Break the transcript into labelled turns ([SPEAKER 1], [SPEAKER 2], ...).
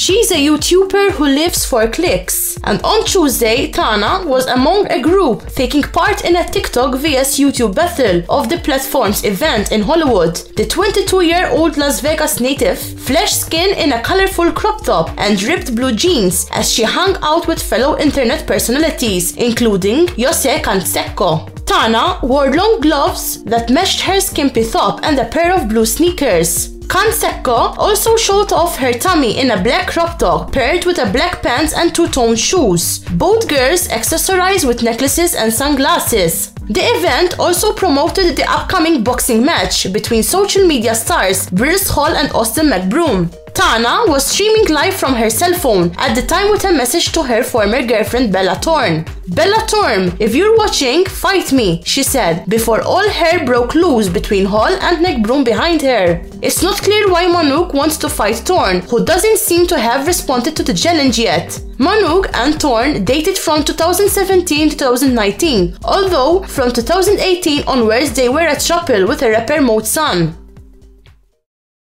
[SPEAKER 1] She's a YouTuber who lives for clicks. And on Tuesday, Tana was among a group taking part in a TikTok vs YouTube battle of the platform's event in Hollywood. The 22-year-old Las Vegas native flashed skin in a colorful crop top and ripped blue jeans as she hung out with fellow internet personalities, including Josie Canseco. Tana wore long gloves that matched her skimpy top and a pair of blue sneakers. Canseco also showed off her tummy in a black crop top paired with a black pants and two-tone shoes. Both girls accessorized with necklaces and sunglasses. The event also promoted the upcoming boxing match between social media stars Bryce Hall and Austin McBroom. Tana was streaming live from her cell phone at the time with a message to her former girlfriend Bella Thorne. Bella Thorne, if you're watching, fight me, she said, before all hair broke loose between Hall and McBroom behind her. It's not clear why Mongeau wants to fight Thorne, who doesn't seem to have responded to the challenge yet. Mongeau and Thorne dated from 2017 to 2019, although from 2018 onwards they were a couple with a rapper Mod Sun.